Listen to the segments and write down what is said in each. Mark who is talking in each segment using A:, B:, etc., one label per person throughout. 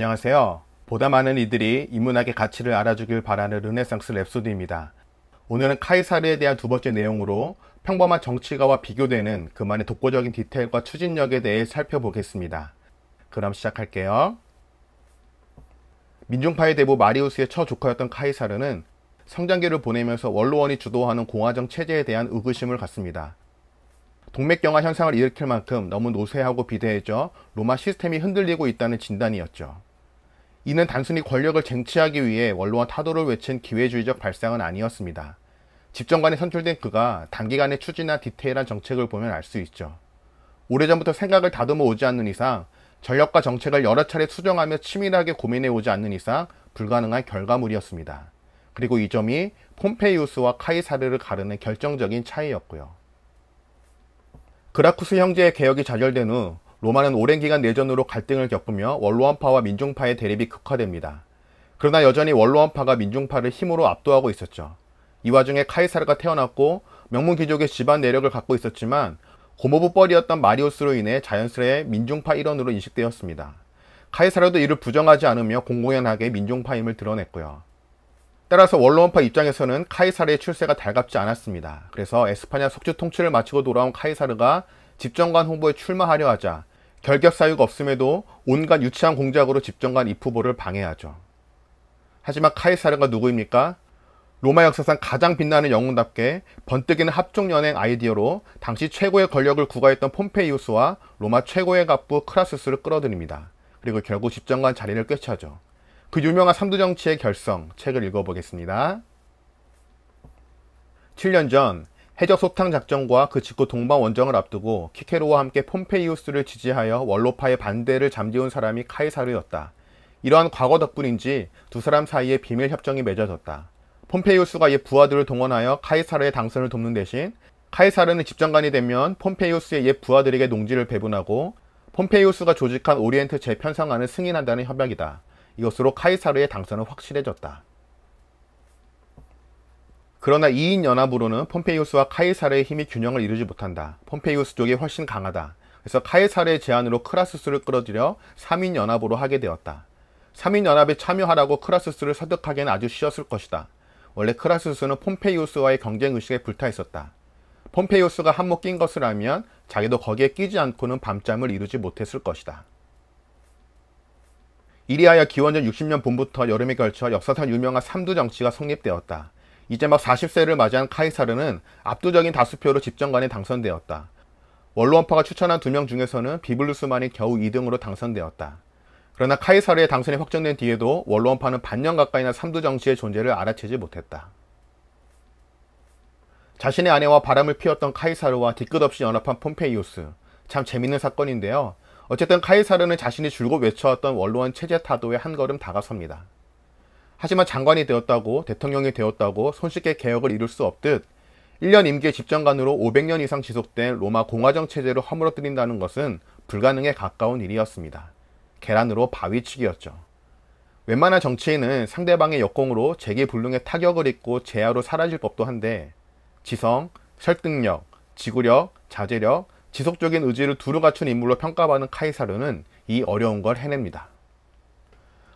A: 안녕하세요. 보다 많은 이들이 인문학의 가치를 알아주길 바라는 르네상스 랩소디입니다. 오늘은 카이사르에 대한 두 번째 내용으로 평범한 정치가와 비교되는 그만의 독보적인 디테일과 추진력에 대해 살펴보겠습니다. 그럼 시작할게요. 민중파의 대부 마리우스의 처조카였던 카이사르는 성장기를 보내면서 원로원이 주도하는 공화정 체제에 대한 의구심을 갖습니다. 동맥경화 현상을 일으킬 만큼 너무 노쇠하고 비대해져 로마 시스템이 흔들리고 있다는 진단이었죠. 이는 단순히 권력을 쟁취하기 위해 원로원 타도를 외친 기회주의적 발상은 아니었습니다. 집정관에 선출된 그가 단기간에 추진한 디테일한 정책을 보면 알 수 있죠. 오래전부터 생각을 다듬어 오지 않는 이상 전력과 정책을 여러 차례 수정하며 치밀하게 고민해 오지 않는 이상 불가능한 결과물이었습니다. 그리고 이 점이 폼페이우스와 카이사르를 가르는 결정적인 차이였고요. 그라쿠스 형제의 개혁이 좌절된 후 로마는 오랜 기간 내전으로 갈등을 겪으며 원로원파와 민중파의 대립이 극화됩니다. 그러나 여전히 원로원파가 민중파를 힘으로 압도하고 있었죠. 이 와중에 카이사르가 태어났고 명문 귀족의 집안 내력을 갖고 있었지만 고모부 뻘이었던 마리우스로 인해 자연스레 민중파 일원으로 인식되었습니다. 카이사르도 이를 부정하지 않으며 공공연하게 민중파임을 드러냈고요. 따라서 원로원파 입장에서는 카이사르의 출세가 달갑지 않았습니다. 그래서 에스파냐 속주 통치를 마치고 돌아온 카이사르가 집정관 홍보에 출마하려 하자 결격 사유가 없음에도 온갖 유치한 공작으로 집정관 입후보를 방해하죠. 하지만 카이사르가 누구입니까? 로마 역사상 가장 빛나는 영웅답게 번뜩이는 합종연행 아이디어로 당시 최고의 권력을 구가했던 폼페이우스와 로마 최고의 갑부 크라스스를 끌어들입니다. 그리고 결국 집정관 자리를 꿰차죠. 그 유명한 삼두정치의 결성 책을 읽어보겠습니다. 7년 전 해적 소탕 작전과 그 직후 동방 원정을 앞두고 키케로와 함께 폼페이우스를 지지하여 원로원파의 반대를 잠재운 사람이 카이사르였다. 이러한 과거 덕분인지 두 사람 사이에 비밀 협정이 맺어졌다. 폼페이우스가 옛 부하들을 동원하여 카이사르의 당선을 돕는 대신 카이사르는 집정관이 되면 폼페이우스의 옛 부하들에게 농지를 배분하고 폼페이우스가 조직한 오리엔트 재편성안을 승인한다는 협약이다. 이것으로 카이사르의 당선은 확실해졌다. 그러나 2인 연합으로는 폼페이우스와 카이사르의 힘이 균형을 이루지 못한다. 폼페이우스 쪽이 훨씬 강하다. 그래서 카이사르의 제안으로 크라스스를 끌어들여 3인 연합으로 하게 되었다. 3인 연합에 참여하라고 크라스스를 설득하기는 아주 쉬웠을 것이다. 원래 크라스스는 폼페이우스와의 경쟁 의식에 불타 있었다. 폼페이우스가 한몫 낀 것을 알면 자기도 거기에 끼지 않고는 밤잠을 이루지 못했을 것이다. 이리하여 기원전 60년 봄부터 여름에 걸쳐 역사상 유명한 삼두 정치가 성립되었다. 이제 막 40세를 맞이한 카이사르는 압도적인 다수표로 집정관에 당선되었다. 원로원파가 추천한 두 명 중에서는 비블루스만이 겨우 2등으로 당선되었다. 그러나 카이사르의 당선이 확정된 뒤에도 원로원파는 반년 가까이나 삼두 정치의 존재를 알아채지 못했다. 자신의 아내와 바람을 피웠던 카이사르와 뒤끝 없이 연합한 폼페이우스. 참 재밌는 사건인데요. 어쨌든 카이사르는 자신이 줄곧 외쳐왔던 원로원 체제 타도에 한 걸음 다가섭니다. 하지만 장관이 되었다고 대통령이 되었다고 손쉽게 개혁을 이룰 수 없듯 1년 임기의 집정관으로 500년 이상 지속된 로마 공화정 체제를 허물어뜨린다는 것은 불가능에 가까운 일이었습니다. 계란으로 바위치기였죠. 웬만한 정치인은 상대방의 역공으로 재기불능의 타격을 입고 제야로 사라질 법도 한데 지성, 설득력, 지구력, 자제력, 지속적인 의지를 두루 갖춘 인물로 평가받는 카이사르는 이 어려운 걸 해냅니다.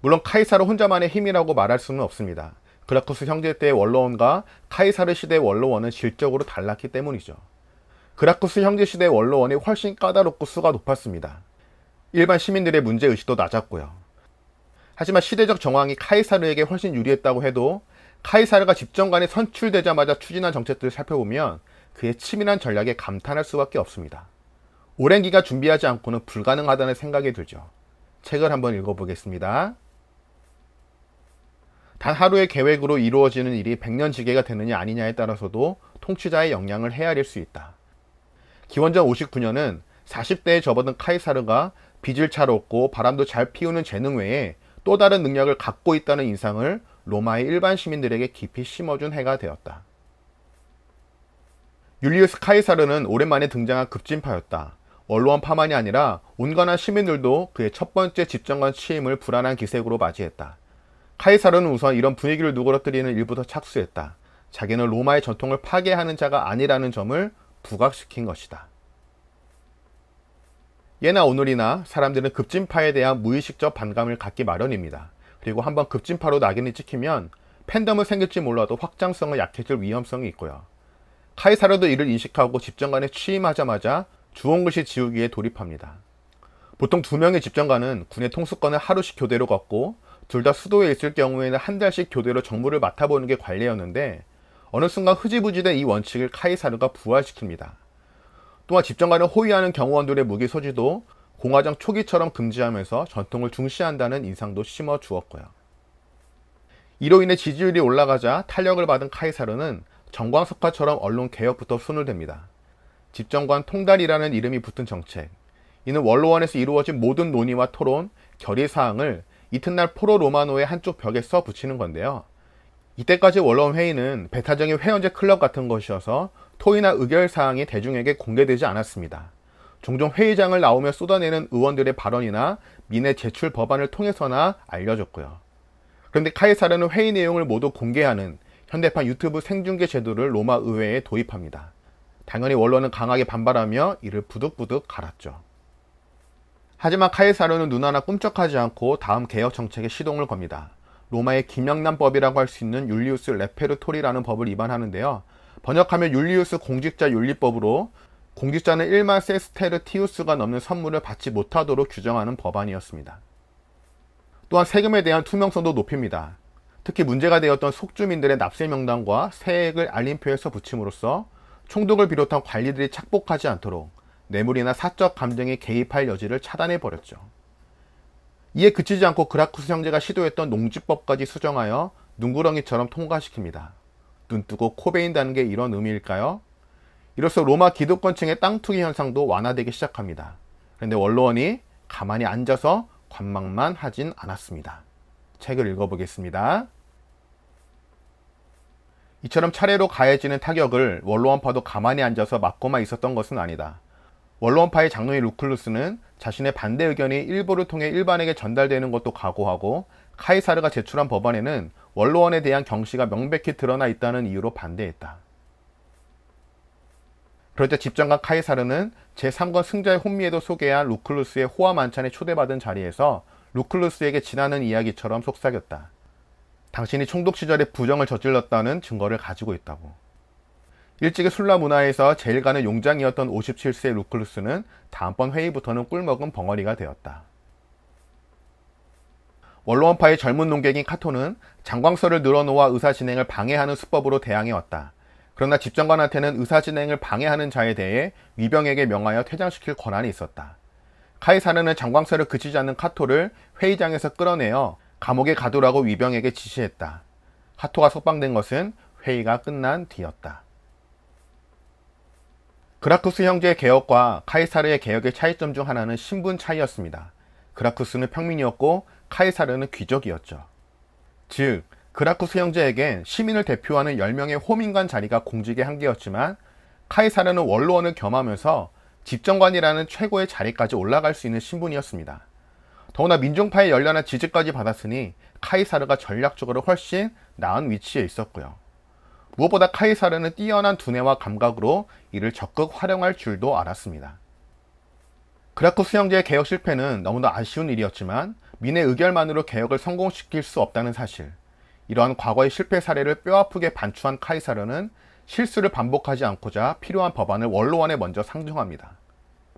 A: 물론 카이사르 혼자만의 힘이라고 말할 수는 없습니다. 그라쿠스 형제 때의 원로원과 카이사르 시대의 원로원은 질적으로 달랐기 때문이죠. 그라쿠스 형제 시대의 원로원이 훨씬 까다롭고 수가 높았습니다. 일반 시민들의 문제의식도 낮았고요. 하지만 시대적 정황이 카이사르에게 훨씬 유리했다고 해도 카이사르가 집정관에 선출되자마자 추진한 정책들을 살펴보면 그의 치밀한 전략에 감탄할 수밖에 없습니다. 오랜 기간 준비하지 않고는 불가능하다는 생각이 들죠. 책을 한번 읽어보겠습니다. 단 하루의 계획으로 이루어지는 일이 백년 지계가 되느냐 아니냐에 따라서도 통치자의 역량을 헤아릴 수 있다. 기원전 59년은 40대에 접어든 카이사르가 빚을 잘 얻고 바람도 잘 피우는 재능 외에 또 다른 능력을 갖고 있다는 인상을 로마의 일반 시민들에게 깊이 심어준 해가 되었다. 율리우스 카이사르는 오랜만에 등장한 급진파였다. 원로원파만이 아니라 온건한 시민들도 그의 첫 번째 집정관 취임을 불안한 기색으로 맞이했다. 카이사르는 우선 이런 분위기를 누그러뜨리는 일부터 착수했다. 자기는 로마의 전통을 파괴하는 자가 아니라는 점을 부각시킨 것이다. 예나 오늘이나 사람들은 급진파에 대한 무의식적 반감을 갖기 마련입니다. 그리고 한번 급진파로 낙인이 찍히면 팬덤은 생길지 몰라도 확장성은 약해질 위험성이 있고요. 카이사르도 이를 인식하고 집정관에 취임하자마자 주홍글씨 지우기에 돌입합니다. 보통 두 명의 집정관은 군의 통수권을 하루씩 교대로 걷고 둘 다 수도에 있을 경우에는 한 달씩 교대로 정무를 맡아보는 게 관례였는데 어느 순간 흐지부지된 이 원칙을 카이사르가 부활시킵니다. 또한 집정관을 호위하는 경호원들의 무기 소지도 공화정 초기처럼 금지하면서 전통을 중시한다는 인상도 심어 주었고요. 이로 인해 지지율이 올라가자 탄력을 받은 카이사르는 정광석화처럼 언론 개혁부터 손을 댑니다. 집정관 통달이라는 이름이 붙은 정책. 이는 원로원에서 이루어진 모든 논의와 토론, 결의 사항을 이튿날 포로 로마노의 한쪽 벽에 써 붙이는 건데요. 이때까지 원로원 회의는 배타적인 회원제 클럽 같은 것이어서 토의나 의결 사항이 대중에게 공개되지 않았습니다. 종종 회의장을 나오며 쏟아내는 의원들의 발언이나 민의 제출 법안을 통해서나 알려졌고요. 그런데 카이사르는 회의 내용을 모두 공개하는 현대판 유튜브 생중계 제도를 로마 의회에 도입합니다. 당연히 원로원은 강하게 반발하며 이를 부득부득 갈았죠. 하지만 카이사르는 눈 하나 꿈쩍하지 않고 다음 개혁 정책에 시동을 겁니다. 로마의 김영란법이라고 할 수 있는 율리우스 레페르토리라는 법을 입안하는데요. 번역하면 율리우스 공직자 윤리법으로 공직자는 1만 세스테르티우스가 넘는 선물을 받지 못하도록 규정하는 법안이었습니다. 또한 세금에 대한 투명성도 높입니다. 특히 문제가 되었던 속주민들의 납세 명단과 세액을 알림표에서 붙임으로써 총독을 비롯한 관리들이 착복하지 않도록 뇌물이나 사적 감정에 개입할 여지를 차단해 버렸죠. 이에 그치지 않고 그라쿠스 형제가 시도했던 농지법까지 수정하여 눈구렁이처럼 통과시킵니다. 눈 뜨고 코 베인다는 게 이런 의미일까요? 이로써 로마 기득권층의 땅 투기 현상도 완화되기 시작합니다. 그런데 원로원이 가만히 앉아서 관망만 하진 않았습니다. 책을 읽어보겠습니다. 이처럼 차례로 가해지는 타격을 원로원파도 가만히 앉아서 맞고만 있었던 것은 아니다. 원로원파의 장로인 루클루스는 자신의 반대 의견이 일부를 통해 일반에게 전달되는 것도 각오하고 카이사르가 제출한 법안에는 원로원에 대한 경시가 명백히 드러나 있다는 이유로 반대했다. 그러자 집정관 카이사르는 제3권 승자의 혼미에도 소개한 루클루스의 호화 만찬에 초대받은 자리에서 루클루스에게 지나는 이야기처럼 속삭였다. 당신이 총독 시절에 부정을 저질렀다는 증거를 가지고 있다고. 일찍이 술라 문화에서 제일 가는 용장이었던 57세 루클루스는 다음번 회의부터는 꿀먹은 벙어리가 되었다. 원로원파의 젊은 농객인 카토는 장광설을 늘어놓아 의사 진행을 방해하는 수법으로 대항해왔다. 그러나 집정관한테는 의사 진행을 방해하는 자에 대해 위병에게 명하여 퇴장시킬 권한이 있었다. 카이사르는 장광설을 그치지 않는 카토를 회의장에서 끌어내어 감옥에 가두라고 위병에게 지시했다. 카토가 석방된 것은 회의가 끝난 뒤였다. 그라쿠스 형제의 개혁과 카이사르의 개혁의 차이점 중 하나는 신분 차이였습니다. 그라쿠스는 평민이었고 카이사르는 귀족이었죠. 즉, 그라쿠스 형제에겐 시민을 대표하는 10명의 호민관 자리가 공직의 한계였지만 카이사르는 원로원을 겸하면서 집정관이라는 최고의 자리까지 올라갈 수 있는 신분이었습니다. 더구나 민중파의 열렬한 지지까지 받았으니 카이사르가 전략적으로 훨씬 나은 위치에 있었고요. 무엇보다 카이사르는 뛰어난 두뇌와 감각으로 이를 적극 활용할 줄도 알았습니다. 그라쿠스 형제의 개혁 실패는 너무나 아쉬운 일이었지만 민의 의결만으로 개혁을 성공시킬 수 없다는 사실, 이러한 과거의 실패 사례를 뼈아프게 반추한 카이사르는 실수를 반복하지 않고자 필요한 법안을 원로원에 먼저 상정합니다.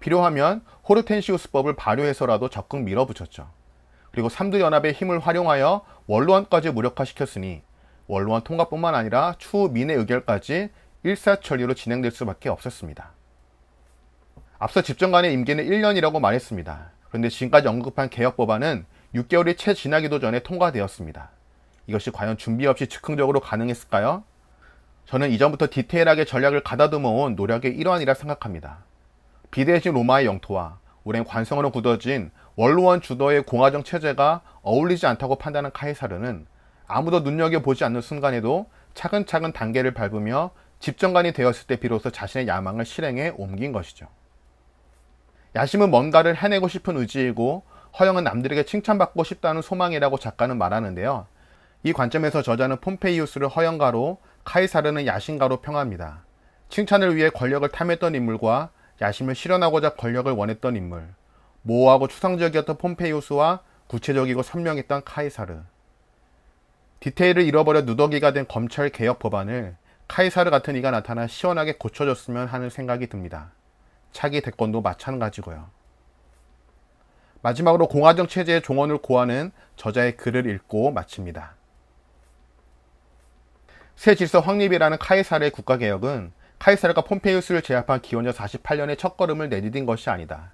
A: 필요하면 호르텐시우스법을 발효해서라도 적극 밀어붙였죠. 그리고 삼두 연합의 힘을 활용하여 원로원까지 무력화시켰으니 원로원 통과뿐만 아니라 추후 민의 의결까지 일사천리로 진행될 수밖에 없었습니다. 앞서 집정관의 임기는 1년이라고 말했습니다. 그런데 지금까지 언급한 개혁 법안은 6개월이 채 지나기도 전에 통과되었습니다. 이것이 과연 준비 없이 즉흥적으로 가능했을까요? 저는 이전부터 디테일하게 전략을 가다듬어 온 노력의 일환이라 생각합니다. 비대해진 로마의 영토와 오랜 관성으로 굳어진 원로원 주도의 공화정 체제가 어울리지 않다고 판단한 카이사르는 아무도 눈여겨보지 않는 순간에도 차근차근 단계를 밟으며 집정관이 되었을 때 비로소 자신의 야망을 실행에 옮긴 것이죠. 야심은 뭔가를 해내고 싶은 의지이고 허영은 남들에게 칭찬받고 싶다는 소망이라고 작가는 말하는데요. 이 관점에서 저자는 폼페이우스를 허영가로 카이사르는 야심가로 평합니다. 칭찬을 위해 권력을 탐했던 인물과 야심을 실현하고자 권력을 원했던 인물, 모호하고 추상적이었던 폼페이우스와 구체적이고 선명했던 카이사르. 디테일을 잃어버려 누더기가 된 검찰 개혁 법안을 카이사르 같은 이가 나타나 시원하게 고쳐줬으면 하는 생각이 듭니다. 차기 대권도 마찬가지고요. 마지막으로 공화정 체제의 종언을 고하는 저자의 글을 읽고 마칩니다. 새 질서 확립이라는 카이사르의 국가개혁은 카이사르가 폼페이우스를 제압한 기원전 48년의 첫걸음을 내디딘 것이 아니다.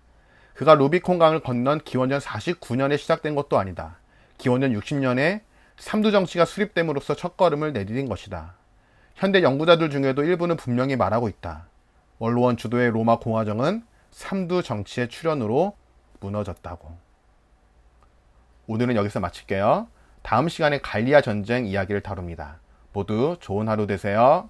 A: 그가 루비콘강을 건넌 기원전 49년에 시작된 것도 아니다. 기원전 60년에 삼두 정치가 수립됨으로써 첫걸음을 내디딘 것이다. 현대 연구자들 중에도 일부는 분명히 말하고 있다. 원로원 주도의 로마 공화정은 삼두 정치의 출현으로 무너졌다고. 오늘은 여기서 마칠게요. 다음 시간에 갈리아 전쟁 이야기를 다룹니다. 모두 좋은 하루 되세요.